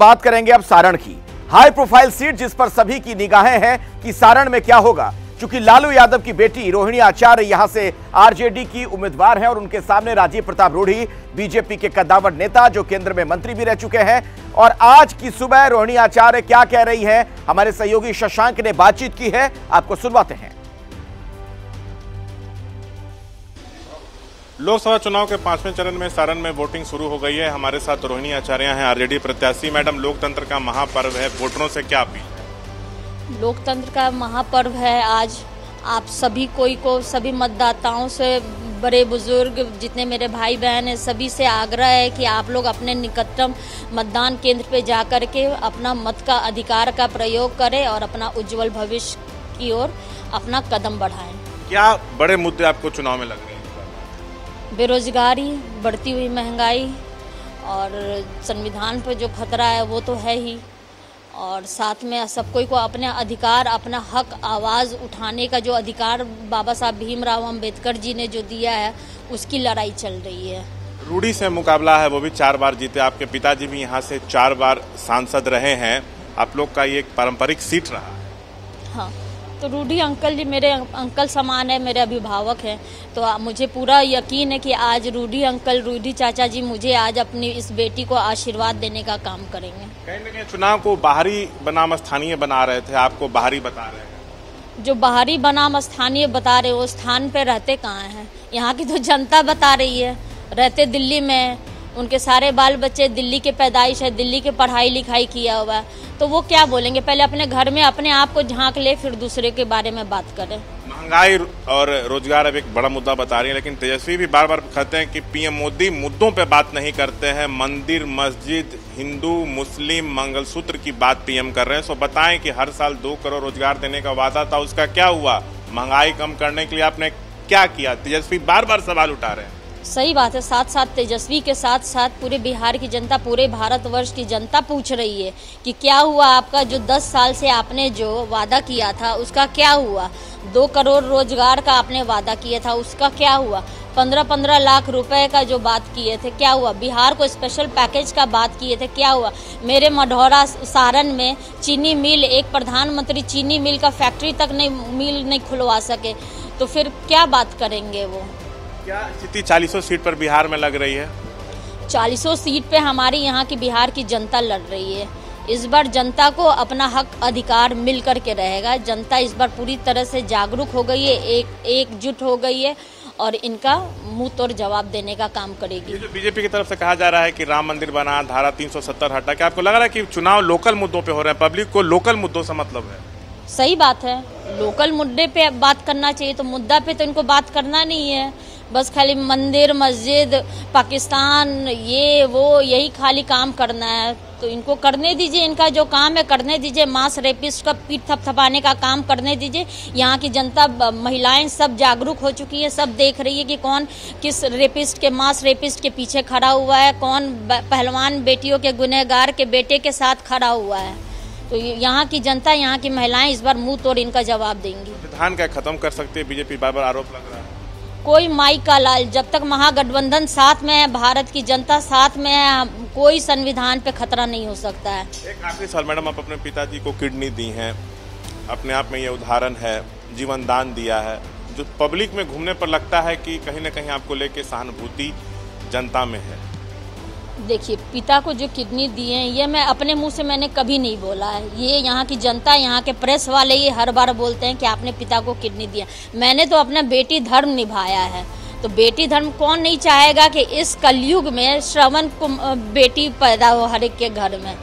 बात करेंगे अब सारण की। हाई प्रोफ़ाइल सीट जिस पर सभी की निगाहें हैं कि सारण में क्या होगा, क्योंकि लालू यादव की बेटी रोहिणी आचार्य यहाँ से आरजेडी की उम्मीदवार हैं और उनके सामने राजीव प्रताप रूढ़ी, बीजेपी के कद्दावर नेता जो केंद्र में मंत्री भी रह चुके हैं। और आज की सुबह रोहिणी आचार्य क्या कह रही है, हमारे सहयोगी शशांक ने बातचीत की है, आपको सुनवाते हैं। लोकसभा चुनाव के पाँचवें चरण में सारण में वोटिंग शुरू हो गई है। हमारे साथ रोहिणी आचार्य हैं आरजेडी प्रत्याशी। मैडम लोकतंत्र का महापर्व है। वोटरों से क्या अपील? लोकतंत्र का महापर्व है। आज आप सभी कोई को सभी मतदाताओं से बड़े बुज़ुर्ग जितने मेरे भाई बहन हैं सभी से आग्रह है कि आप लोग अपने निकटतम मतदान केंद्र पे जा कर के अपना मत का अधिकार का प्रयोग करें और अपना उज्जवल भविष्य की ओर अपना कदम बढ़ाएँ। क्या बड़े मुद्दे आपको चुनाव में लग रहे हैं? बेरोजगारी बढ़ती हुई महँगाई और संविधान पर जो खतरा है वो तो है ही। और साथ में सब कोई को अपने अधिकार अपना हक आवाज़ उठाने का जो अधिकार बाबा साहब भीमराव अंबेडकर जी ने जो दिया है उसकी लड़ाई चल रही है। रूढ़ी से मुकाबला है वो भी चार बार जीते। आपके पिताजी भी यहाँ से चार बार सांसद रहे हैं। आप लोग का ये एक पारंपरिक सीट रहा। हाँ। तो रूढ़ी अंकल जी मेरे अंकल समान है मेरे अभिभावक हैं। तो मुझे पूरा यकीन है कि आज रूढ़ी अंकल रूढ़ी चाचा जी मुझे आज अपनी इस बेटी को आशीर्वाद देने का काम करेंगे। कहीं ना कहीं चुनाव को बाहरी बनाम स्थानीय बना रहे थे आपको बाहरी बता रहे हैं। जो बाहरी बनाम स्थानीय बता रहे वो स्थान पे रहते कहाँ हैं? यहाँ की तो जनता बता रही है रहते दिल्ली में उनके सारे बाल बच्चे दिल्ली के पैदाइश है, दिल्ली के पढ़ाई लिखाई किया हुआ है। तो वो क्या बोलेंगे? पहले अपने घर में अपने आप को झाँक ले, फिर दूसरे के बारे में बात करें। महँगाई और रोज़गार अब एक बड़ा मुद्दा बता रही है, लेकिन तेजस्वी भी बार बार कहते हैं कि पीएम मोदी मुद्दों पे बात नहीं करते हैं। मंदिर, मस्जिद, हिंदू, मुस्लिम, मंगलसूत्र की बात पीएम कर रहे हैं। सो बताएँ कि हर साल दो करोड़ रोज़गार देने का वादा था, उसका क्या हुआ? महँगाई कम करने के लिए आपने क्या किया? तेजस्वी बार बार सवाल उठा रहे हैं। सही बात है साथ साथ तेजस्वी के साथ साथ पूरे बिहार की जनता, पूरे भारतवर्ष की जनता पूछ रही है कि क्या हुआ आपका जो 10 साल से आपने जो वादा किया था, उसका क्या हुआ? दो करोड़ रोज़गार का आपने वादा किया था, उसका क्या हुआ? पंद्रह पंद्रह लाख रुपए का जो बात किए थे, क्या हुआ? बिहार को स्पेशल पैकेज का बात किए थे, क्या हुआ? मेरे मढ़ौरा, सारण में चीनी मिल, एक प्रधानमंत्री चीनी मिल का फैक्ट्री तक नहीं, मिल नहीं खुलवा सके तो फिर क्या बात करेंगे वो? क्या स्थिति चालीसों सीट पर बिहार में लग रही है? चालीसों सीट पे हमारी यहाँ की बिहार की जनता लड़ रही है। इस बार जनता को अपना हक अधिकार मिल कर के रहेगा। जनता इस बार पूरी तरह से जागरूक हो गई है एक एकजुट हो गई है और इनका मुँह तोड़ जवाब देने का काम करेगी। जो बीजेपी की तरफ़ से कहा जा रहा है कि राम मंदिर बना धारा 370 हटा क्या आपको लग रहा है कि चुनाव लोकल मुद्दों पे हो रहे हैं? पब्लिक को लोकल मुद्दों से मतलब है? सही बात है। लोकल मुद्दे पे बात करना चाहिए तो मुद्दा पे तो इनको बात करना नहीं है। बस खाली मंदिर, मस्जिद, पाकिस्तान, ये, वो, यही खाली काम करना है। तो इनको करने दीजिए, इनका जो काम है, करने दीजिए। मास रेपिस्ट का पीठ थपथपाने का काम करने दीजिए। यहाँ की जनता महिलाएँ सब जागरूक हो चुकी है, सब देख रही है कि कौन किस रेपिस्ट के, मास रेपिस्ट के पीछे खड़ा हुआ है, कौन पहलवान बेटियों के गुनहगार के बेटे के साथ खड़ा हुआ है। तो यहाँ की जनता यहाँ की महिलाएँ इस बार मुँह तोड़ इनका जवाब देंगी। धान का खत्म कर सकती है? बीजेपी बार बार आरोप लग रहा है। कोई माई का लाल जब तक महागठबंधन साथ में है भारत की जनता साथ में है कोई संविधान पे खतरा नहीं हो सकता है। एक आखिरी सवाल मैडम आप अपने पिताजी को किडनी दी हैं। अपने आप में ये उदाहरण है जीवन दान दिया है। जो पब्लिक में घूमने पर लगता है कि कहीं ना कहीं आपको लेके सहानुभूति जनता में है। देखिए, पिता को जो किडनी दिए हैं, ये मैं अपने मुँह से मैंने कभी नहीं बोला है। ये यहाँ की जनता, यहाँ के प्रेस वाले ये हर बार बोलते हैं कि आपने पिता को किडनी दिया मैंने तो अपना बेटी धर्म निभाया है। तो बेटी धर्म कौन नहीं चाहेगा कि इस कलयुग में श्रवण बेटी पैदा हो हर एक के घर में?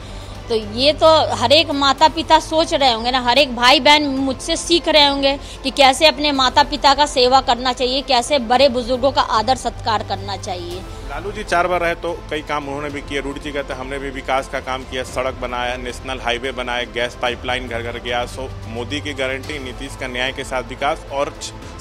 तो ये तो हर एक माता पिता सोच रहे होंगे ना, हर एक भाई बहन मुझसे सीख रहे होंगे कि कैसे अपने माता पिता का सेवा करना चाहिए, कैसे बड़े बुज़ुर्गों का आदर सत्कार करना चाहिए। लालू जी चार बार रहे तो कई काम उन्होंने भी किए। रूढ़ जी कहते हमने भी विकास का काम किया, सड़क बनाया, नेशनल हाईवे बनाए गैस पाइपलाइन घर घर गया। सो, मोदी की गारंटी, नीतीश का न्याय के साथ विकास और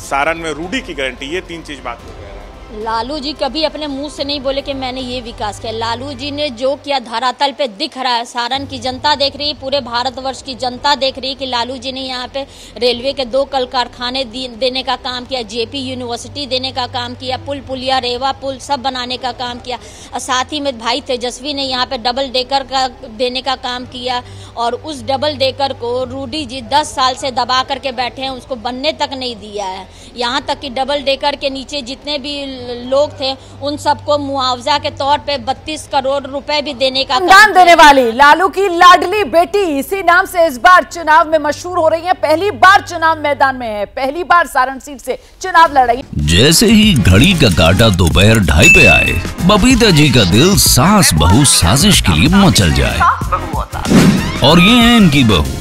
सारण में रूढ़ी की गारंटी, ये तीन चीज़ बात हो गया लालू जी कभी अपने मुँह से नहीं बोले कि मैंने ये विकास किया। लालू जी ने जो किया धरातल पे दिख रहा है। सारण की जनता देख रही है, पूरे भारतवर्ष की जनता देख रही है कि लालू जी ने यहाँ पे रेलवे के दो कल कारखाने देने का काम किया, जेपी यूनिवर्सिटी देने का काम किया, पुल, पुलिया, रेवा पुल सब बनाने का काम किया। और साथ ही में भाई तेजस्वी ने यहाँ पे डबल डेकर का देने का काम किया। और उस डबल डेकर को रूडी जी दस साल से दबा करके बैठे हैं, उसको बनने तक नहीं दिया है। यहाँ तक कि डबल डेकर के नीचे जितने भी लोग थे उन सबको मुआवजा के तौर पे 32 करोड़ रुपए भी देने का दान देने वाली लालू की लाडली बेटी इसी नाम से इस बार चुनाव में मशहूर हो रही है। पहली बार चुनाव मैदान में है। पहली बार सारण सीट से चुनाव लड़ रही जैसे ही घड़ी का काटा दोपहर ढाई पे आए बबीता जी का दिल सास बहू साजिश के लिए मचल जाए। और ये है इनकी बहू।